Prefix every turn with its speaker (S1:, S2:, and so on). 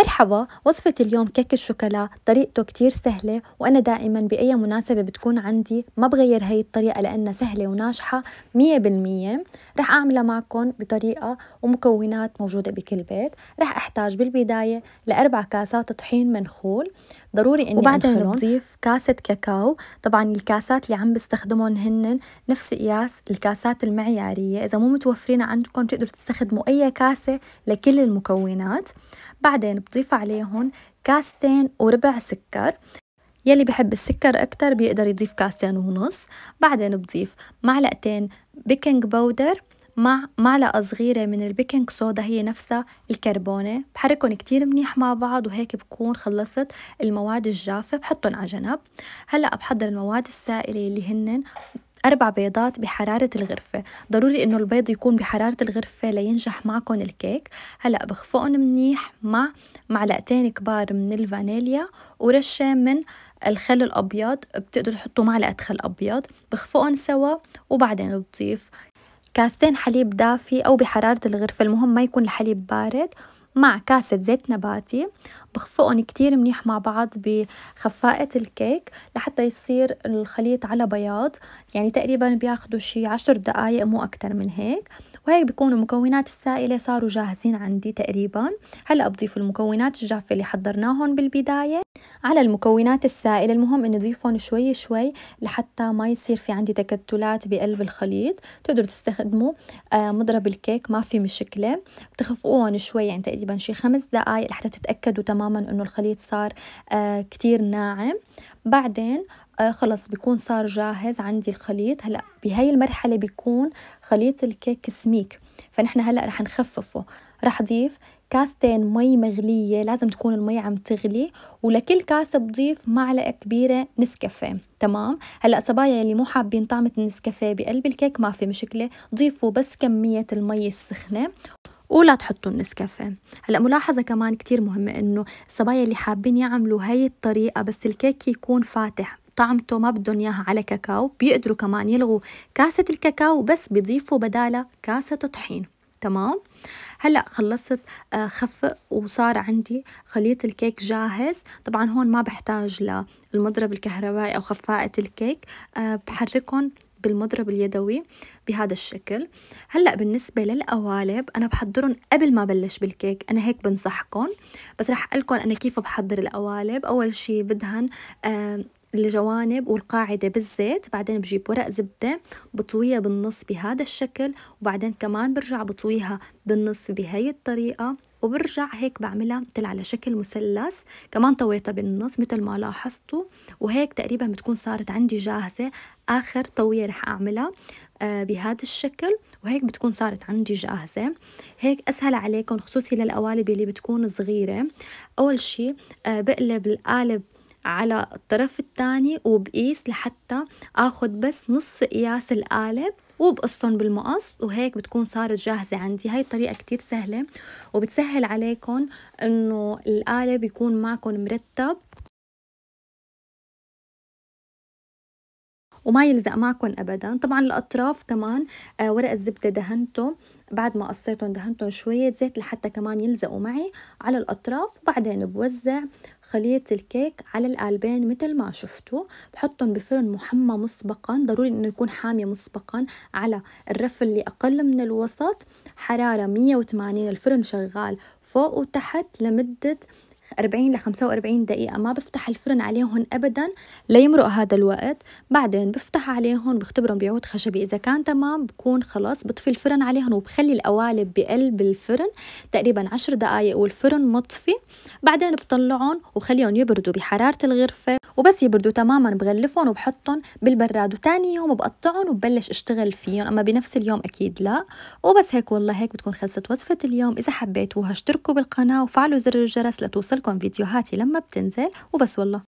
S1: مرحبا وصفة اليوم كيك الشوكولا. طريقته كتير سهلة وأنا دائما بأي مناسبة بتكون عندي ما بغير هاي الطريقة لأنها سهلة وناجحة مية بالمية. رح أعملها معكم بطريقة ومكونات موجودة بكل بيت. رح أحتاج بالبداية لأربع كاسات طحين منخول ضروري إني وبعدين بضيف كاسة كاكاو. طبعا الكاسات اللي عم بستخدمهم هن نفس قياس الكاسات المعيارية. إذا مو متوفرين عندكم بتقدروا تستخدموا أي كاسة لكل المكونات. بعدين بضيف عليهم كاستين وربع سكر. يلي بحب السكر أكتر بيقدر يضيف كاستين ونص. بعدين بضيف معلقتين baking powder مع معلقة صغيرة من ال baking soda هي نفسها الكربونة. بحركهم كتير منيح مع بعض وهيك بكون خلصت المواد الجافة. بحطهم على جنب. هلأ بحضر المواد السائلة اللي هن أربع بيضات بحرارة الغرفة. ضروري إنه البيض يكون بحرارة الغرفة لينجح معكم الكيك. هلأ بخفقهم منيح مع معلقتين كبار من الفانيليا ورشة من الخل الأبيض. بتقدروا تحطوا معلقة خل أبيض. بخفقهم سوا وبعدين بضيف كاستين حليب دافي أو بحرارة الغرفة. المهم ما يكون الحليب بارد مع كاسة زيت نباتي. بخفقهم كتير منيح مع بعض بخفاقة الكيك لحتى يصير الخليط على بياض. يعني تقريبا بياخدوا شي عشر دقايق مو أكتر من هيك. وهيك بيكونوا المكونات السائلة صاروا جاهزين عندي تقريبا. هلأ بضيف المكونات الجافة اللي حضرناهم بالبداية. على المكونات السائلة المهم إنه نضيفهم شوي شوي لحتى ما يصير في عندي تكتلات بقلب الخليط. تقدروا تستخدموا آه، مضرب الكيك ما في مشكلة. بتخفقوهم شوي يعني تقريبا شي خمس دقايق لحتى تتأكدوا تماما إنه الخليط صار آه، كتير ناعم. بعدين آه خلص بيكون صار جاهز عندي الخليط. هلأ بهاي المرحلة بيكون خليط الكيك سميك. فنحن هلأ رح نخففه. رح ضيف كاستين مي مغلية لازم تكون المي عم تغلي ولكل كاسة بضيف معلقة كبيرة نسكافيه. تمام؟ هلأ صبايا اللي مو حابين طعمة النسكافيه بقلب الكيك ما في مشكلة. ضيفوا بس كمية المي السخنة. ولا تحطوا النسكافيه. هلا ملاحظه كمان كتير مهمه انه الصبايا اللي حابين يعملوا هاي الطريقة بس الكيك يكون فاتح. طعمته ما بدهم إياها على كاكاو بيقدروا كمان يلغوا كاسة الكاكاو بس بيضيفوا بدالها كاسة طحين. تمام؟ هلا خلصت آه، خفق وصار عندي خليط الكيك جاهز. طبعا هون ما بحتاج للمضرب الكهربائي أو خفاقه الكيك آه، بحركهم بالمضرب اليدوي بهذا الشكل. هلأ بالنسبة للقوالب أنا بحضرهم قبل ما بلش بالكيك أنا هيك بنصحكم بس رح أقلكم أنا كيف بحضر القوالب. أول شي بدهن الجوانب والقاعدة بالزيت بعدين بجيب ورق زبدة بطويها بالنص بهذا الشكل وبعدين كمان برجع بطويها بالنص بهي الطريقة وبرجع هيك بعملها مثل على شكل مثلث كمان طويتها بالنص مثل ما لاحظتوا وهيك تقريبا بتكون صارت عندي جاهزة آخر طوية رح أعملها آه بهذا الشكل وهيك بتكون صارت عندي جاهزة. هيك أسهل عليكم خصوصي للقوالب اللي بتكون صغيرة. أول شي آه بقلب القالب على الطرف الثاني وبقيس لحتى آخذ بس نص قياس القالب وبقصهم بالمقص وهيك بتكون صارت جاهزة عندي. هاي الطريقة كتير سهلة وبتسهل عليكم إنه القالب يكون معكم مرتب. وما يلزق معكم ابدا. طبعا الأطراف كمان آه ورق الزبدة دهنته. بعد ما قصيتهم دهنتهم شوية زيت لحتى كمان يلزقوا معي على الأطراف. وبعدين بوزع خليط الكيك على القالبين مثل ما شفتوا. بحطهم بفرن محمى مسبقا. ضروري إنه يكون حامي مسبقا على الرف اللي أقل من الوسط. حرارة 180 الفرن شغال فوق وتحت لمدة 40 ل 45 دقيقة. ما بفتح الفرن عليهم أبدا ليمرق هذا الوقت. بعدين بفتح عليهم بختبرهم بعود خشبي. إذا كان تمام بكون خلص بطفي الفرن عليهم وبخلي القوالب بقلب الفرن تقريبا 10 دقايق والفرن مطفي. بعدين بطلعهم وخليهم يبردوا بحرارة الغرفة وبس يبردوا تماما. بغلفهم وبحطهم بالبراد. وتاني يوم بقطعهم وببلش أشتغل فيهم أما بنفس اليوم أكيد لا. وبس هيك والله هيك بتكون خلصت وصفة اليوم. إذا حبيتوها اشتركوا بالقناة وفعلوا زر الجرس لتوصلكم فيديوهاتي لما بتنزل وبس والله.